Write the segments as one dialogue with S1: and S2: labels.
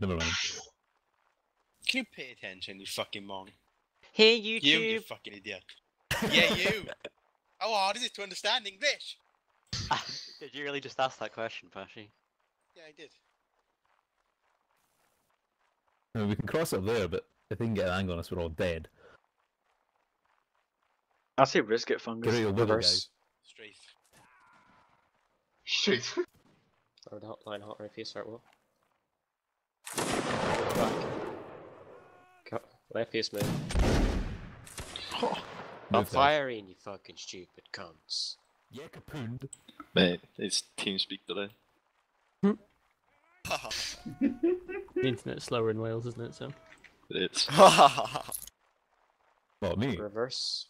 S1: Never mind.
S2: Can you pay attention, you fucking mong?
S3: Hey
S2: You,
S3: YouTube.
S2: you fucking idiot. Yeah, you. How hard is it to understand English?
S3: Did you really just ask that question, Pashy?
S2: Yeah, I did.
S1: I mean, we can cross up there, but if they can get an angle on us, we're all dead.
S4: I say risk it, fungus.
S1: Get rid of your.
S3: Reverse.
S2: Strafe.
S5: Shit.
S3: Or hot line hot right face start well. Back. Cut. Left face move. I'm firing, you fucking stupid cunts.
S1: Yeah, Capoon.
S5: Mate, it's TeamSpeak delay.
S6: The internet's slower in Wales, isn't it? So
S5: It's
S1: Well, me.
S3: Reverse.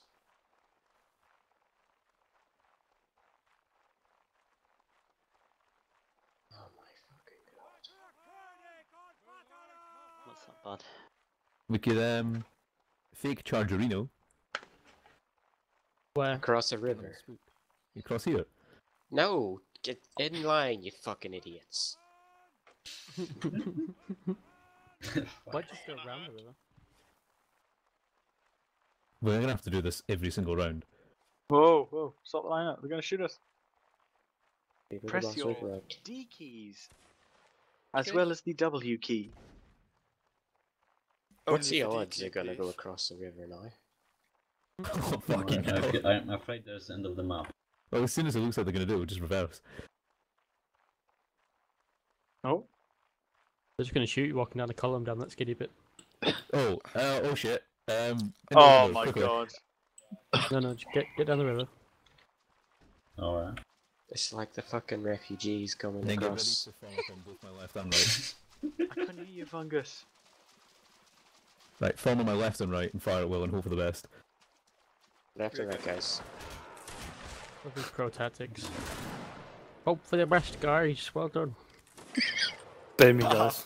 S3: Oh my fucking god. That's not bad.
S1: We could um fake Chargerino.
S6: where?
S3: Across the river.
S1: You cross here.
S3: No! Get in line, you fucking idiots.
S6: Why just go around the river?
S1: We're gonna have to do this every single round.
S4: Whoa, whoa, stop the line up. They're gonna shoot us.
S5: Press your. D keys. As
S4: Okay.
S5: well as the W key.
S3: What's
S5: Only
S3: the odds
S5: key,
S3: they're gonna go across the river now?
S1: oh, fucking
S7: I,
S1: hell.
S7: I, I'm afraid there's the end of the map.
S1: Well, as soon as it looks like they're gonna do it, we'll just reverse.
S4: Oh,
S6: They're just gonna shoot you walking down the column down that skiddy bit.
S1: Oh, uh, oh shit. Um.
S4: oh
S1: river,
S4: my
S1: quickly.
S4: god.
S6: No, no, just get get down the river.
S7: Alright.
S3: It's like the fucking refugees coming
S1: And then get ready
S3: across.
S1: to fall off on both my left and right.
S4: I couldn't hear you, fungus.
S1: Right, fall on my left and right and fire at will and hope for the best.
S3: Left and right, guys.
S6: Love these pro tactics. Hope for the best, guys. Well done.
S8: Damien guys.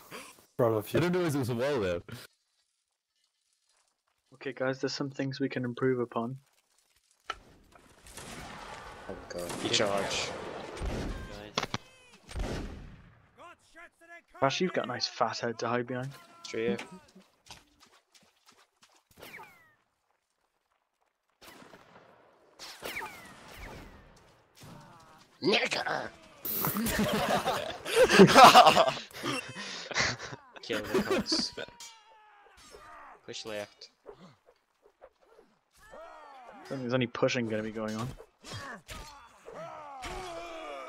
S8: Proud of
S1: I
S8: you.
S1: didn't realize there was a wall there.
S4: Okay, guys, there's some things we can improve upon.
S3: Oh god. You charge. Guys.
S4: Ash, you've got a nice fat head to hide behind.
S3: Straight up. Nigger! Kill the cunts. Push left.
S4: I think there's any pushing gonna be going on.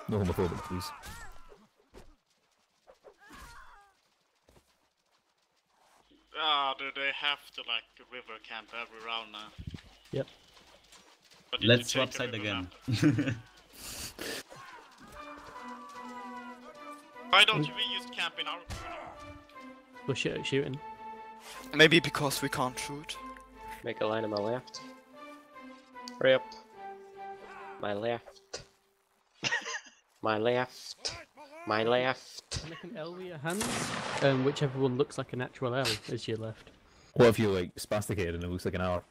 S1: No homophobic, please.
S9: Ah, do they have to like river camp every round now?
S6: Yep.
S9: But
S7: Let's swap side again.
S9: Why don't we use camp in our
S6: We're shit shooting.
S10: Maybe because we can't shoot.
S3: Make a line on my left. Hurry up. My left. my left. My left.
S6: Make an L with your hands. Um, whichever one looks like an actual L is your left.
S1: What if you like spasticated and it looks like an R?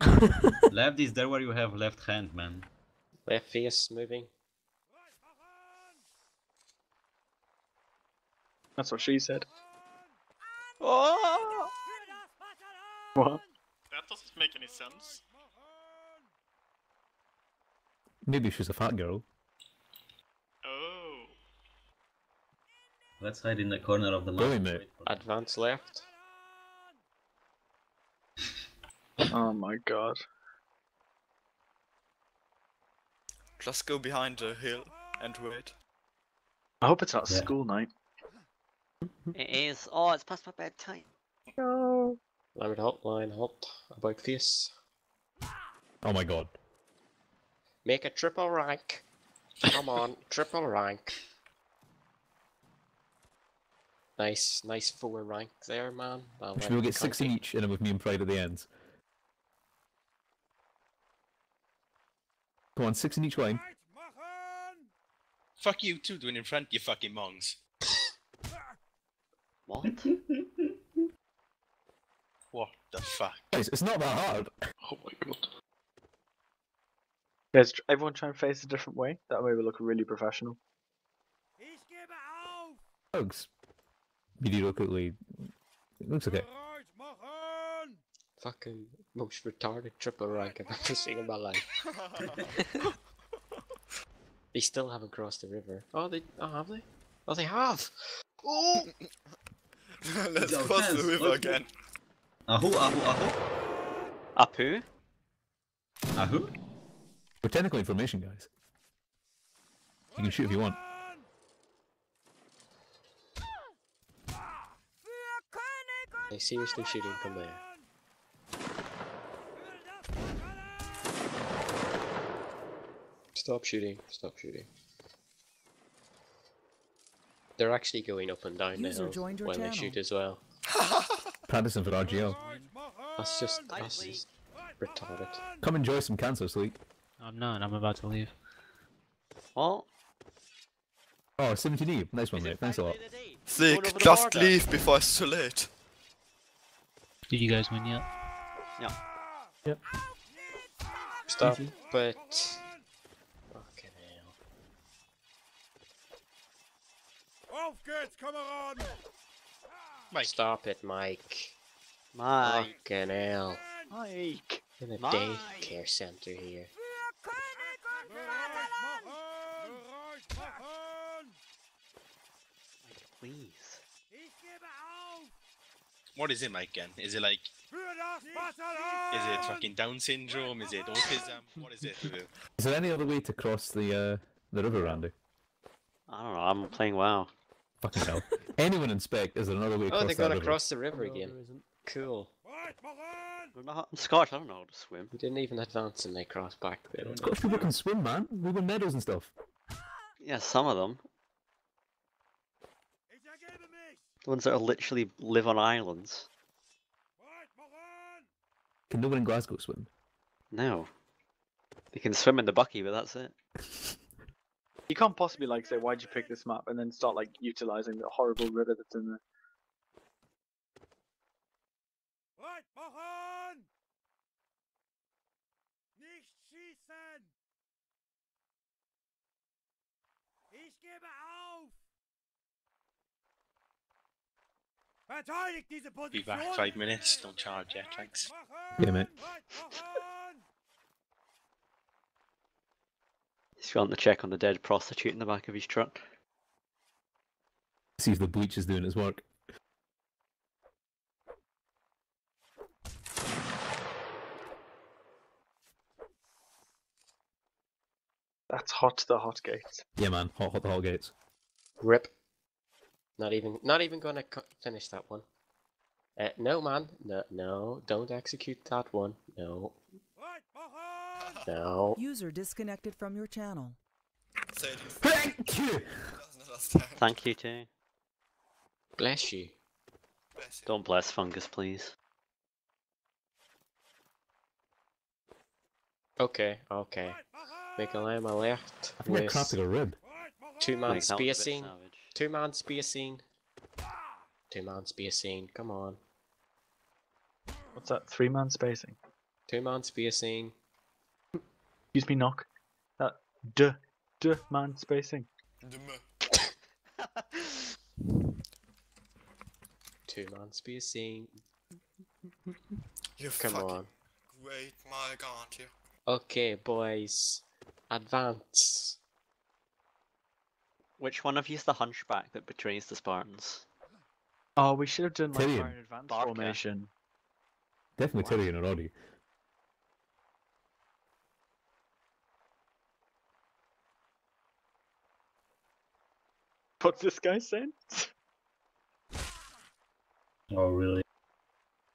S7: left is there where you have left hand, man.
S3: Left face moving.
S4: That's what she said.
S10: Oh!
S4: What?
S9: That doesn't make any sense.
S1: Maybe she's a fat girl.
S9: Oh.
S7: Let's hide in the corner of the map.
S1: Brilliant, mate.
S3: Advance left.
S4: Oh my god.
S10: Just go behind the hill and wait.
S4: I hope it's not
S7: Yeah.
S4: school night.
S3: It is. Oh, it's past my bedtime.
S4: No.
S3: Line halt, line halt. About face.
S1: Oh my god.
S3: Make a triple rank. Come on, triple rank. Nice, nice four rank there, man. That
S1: Should
S3: went
S1: we get six in each and then with me and Pride at the end. Come on, six in each line.
S2: Fuck you too, doing in front, you fucking mongs.
S3: What?
S2: What the fuck?
S1: Guys, it's not that hard.
S5: Oh my god.
S4: Guys, everyone try and face a different way. That way we look really professional. Bugs.
S1: You do Hugs. mediocrely. It looks okay.
S3: Fucking most retarded triple rank I've ever seen in my life. They still haven't crossed the river. Oh, they oh, have they? Oh, they have. Oh,
S10: Let's
S7: Yo,
S10: cross the river
S7: look.
S10: again.
S7: Ahu, ahu, ahu.
S5: Apu?
S7: Ahu?
S1: We're technical information, guys. You can shoot if you want.
S3: they seriously shooting from there. Stop shooting! Stop shooting! They're actually going up and down the
S11: User
S3: hill
S11: joined your
S3: when they shoot as well.
S1: Practicing for RGL.
S3: That's just that's just retarded.
S1: Come enjoy some cancer sleep.
S6: I'm not. I'm about to leave.
S5: What?
S1: Oh, 17E. Nice one, mate. Thanks a lot.
S10: Sick, just
S5: border.
S10: leave before it's too late.
S6: Did you guys win yet?
S3: Stop
S6: Easy.
S3: it! Fucking hell!
S2: Mike.
S3: Stop it, Mike!
S5: Mike.
S3: Fucking hell!
S5: Mike.
S3: In a
S5: Mike.
S3: daycare center here.
S5: Please.
S2: What is it, Mike? Again? Is it like? Is it fucking Down syndrome? Is it autism? What is it?
S1: Is there any other way to cross the uh, the river, Randy?
S5: I don't know, I'm playing WoW.
S1: Fucking hell. Anyone inspect? Is there another way
S3: Oh,
S1: across
S3: they're
S1: that
S3: gonna
S1: river?
S3: cross the river again.
S6: there isn't.
S3: Cool.
S5: I'm, not, I'm I don't know how to swim.
S3: We didn't even advance and they crossed back there.
S1: Scottish people can swim, man. We win medals and stuff.
S5: Yeah, some of them. The ones that are literally live on islands.
S1: Can no one in Glasgow swim?
S5: No. They can swim in the bucky, but that's it.
S4: You can't possibly like say why'd you pick this map? and then start like utilizing the horrible river that's in there.
S2: Be back five minutes. Don't charge yet, thanks.
S1: Yeah, mate.
S5: He's gone to check on the dead prostitute in the back of his truck.
S1: See if the bleach is doing its work.
S4: That's hot the hot gates.
S1: Yeah, man. Hot, hot, the hot gates.
S3: Rip. Not even, not even gonna finish that one. Uh, no, man. No, no. Don't execute that one. No. No.
S11: User disconnected from your channel.
S10: Say it in
S1: Thank you!
S5: Thank you too.
S3: Bless you.
S10: Bless you.
S5: Don't bless fungus, please.
S3: Okay, okay. Make a line on my left
S1: I think I
S3: with
S1: crafted a rib.
S3: two man
S5: Like, that was a
S3: scene.
S5: savage.
S3: Two man spear scene. Two man spear scene. Come on.
S4: What's that? Three man spacing.
S3: Two man spear scene.
S4: Excuse me, knock. That d d man spacing.
S10: Dumme.
S3: Two man spacing. scene.
S10: You
S3: Come
S10: fucking
S3: on.
S10: great Mike, aren't you?
S3: Okay, boys. Advance.
S5: Which one of you's the hunchback that betrays the Spartans?
S4: Oh, we should have done like
S1: Tyrion.
S4: far advance
S5: Barca.
S4: formation.
S1: Definitely Tyrion or Roddy.
S4: What's this guy saying?
S7: Oh, really?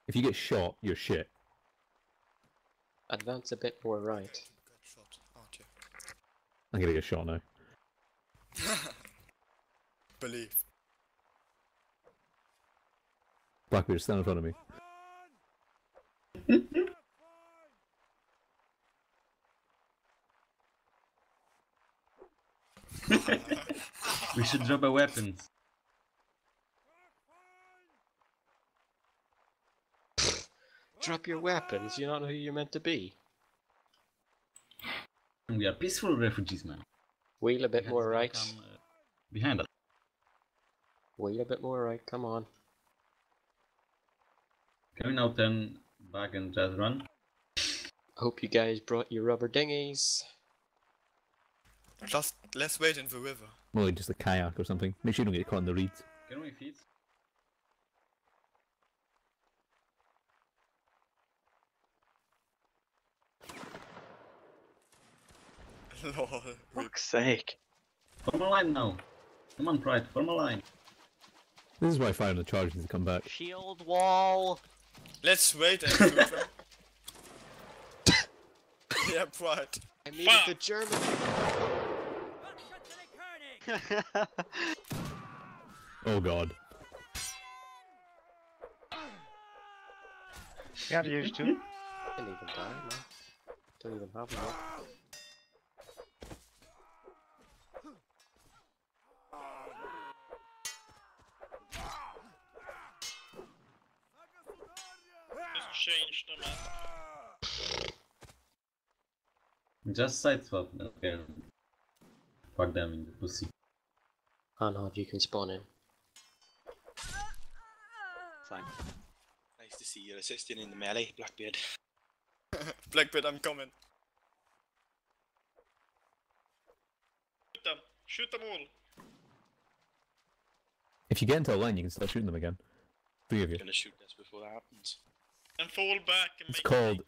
S1: If you get shot, you're shit.
S3: Advance a bit more right.
S10: Shot.
S1: I'm gonna get shot now.
S10: Believe.
S1: Blackbeard, stand in front of me.
S7: We should drop our weapons.
S3: Drop your weapons. You don't know who you're meant to be.
S7: We are peaceful refugees, man.
S3: Wheel a bit more right.
S7: come, uh, behind us.
S3: Wait a bit more right, come on.
S7: Can we now turn back and just run?
S3: Hope you guys brought your rubber dinghies.
S10: Just let's wait in the river.
S1: More like just a kayak or something. Make sure you don't get caught in the reeds.
S7: Can we feed?
S10: Lol.
S4: Fuck's sake.
S7: Form a line now. Come on, Pride, form a line.
S1: This is why fire on the charge needs to come back.
S5: Shield wall.
S10: Let's wait and do yeah, pride.
S3: I mean the German.
S1: Oh god.
S8: Got used to.
S3: Didn't even die, man. Don't even have one.
S9: Just change the map.
S7: Just sideswap them again. Fuck them in the pussy.
S3: Anhod, you can spawn in.
S5: Fine.
S2: Nice to see you're assisting in the melee, Blackbeard.
S10: Blackbeard, I'm coming.
S9: Shoot them. Shoot them all.
S1: If you get into a line, you can start shooting them again. Three of you.
S2: I'm gonna shoot this before that happens.
S9: And fall back and
S1: It's
S9: make
S1: called